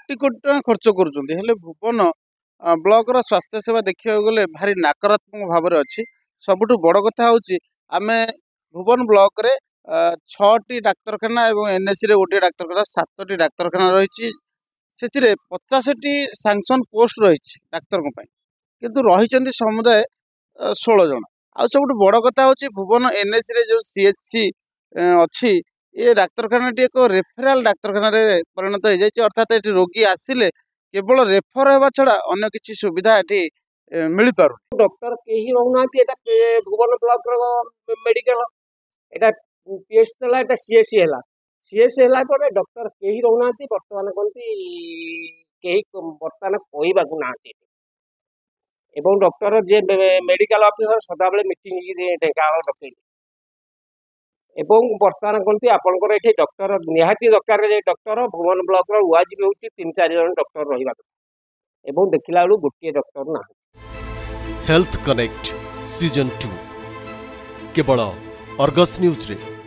কোটি কোটি টাকা খরচ করছেন হলে ভুবন ব্লকর স্বাস্থ্যসেবা দেখা গেলে ভারি নাকারাত্মক ভাবে অছি ସବୁଠୁ ବଡ଼ କଥା ହେଉଛି ଆମେ ଭୁବନ ବ୍ଲକରେ ଛଅଟି ଡାକ୍ତରଖାନା ଏବଂ ଏନ୍ଏସିରେ ଗୋଟିଏ ଡାକ୍ତରଖାନା ସାତଟି ଡାକ୍ତରଖାନା ରହିଛି ସେଥିରେ ପଚାଶଟି ସାଙ୍ଗସନ୍ ପୋଷ୍ଟ ରହିଛି ଡାକ୍ତରଙ୍କ ପାଇଁ କିନ୍ତୁ ରହିଛନ୍ତି ସମୁଦାୟ ଷୋହଳ ଜଣ ଆଉ ସବୁଠୁ ବଡ଼ କଥା ହେଉଛି ଭୁବନ ଏନ୍ଏସିରେ ଯେଉଁ ସିଏଚ୍ସି ଅଛି ଏ ଡାକ୍ତରଖାନାଟି ଏକ ରେଫେରାଲ ଡାକ୍ତରଖାନାରେ ପରିଣତ ହୋଇଯାଇଛି ଅର୍ଥାତ୍ ଏଠି ରୋଗୀ ଆସିଲେ କେବଳ ରେଫର ହେବା ଛଡ଼ା ଅନ୍ୟ କିଛି ସୁବିଧା ଏଠି ମିଳିପାରୁନି ଡକ୍ଟର କେହି ରହୁନାହାନ୍ତି ଏଇଟା ଭୁବନ ବ୍ଲକର ମେଡିକାଲ ଏଇଟା ପିଏସ୍ ହେଲା ଏଇଟା ସିଏସି ହେଲା ସିଏସି ହେଲା ପରେ ଡକ୍ଟର କେହି ରହୁନାହାନ୍ତି ବର୍ତ୍ତମାନ କହନ୍ତି କେହି ବର୍ତ୍ତମାନ କହିବାକୁ ନାହାନ୍ତି ଏବଂ ଡକ୍ଟର ଯିଏ ମେଡିକାଲ ଅଫିସର ସଦାବେଳେ ମିଟିଂ ଢେଙ୍କାନାଳ ଡକେଇଲେ এবং বর্তমান কিন্তু আপনার এটি ডক্টর নিহতি দরকার যে ডক্টর ভুবন ব্লকর ওয়াজি হচ্ছে তিন চারি জন ডক্টর রহবা কথা এবং দেখিলা বেড়ে গোটিয়ে ডক্টর না হেলথ কনেক্ট সিজন টু কেবল অর্গস নিউজরে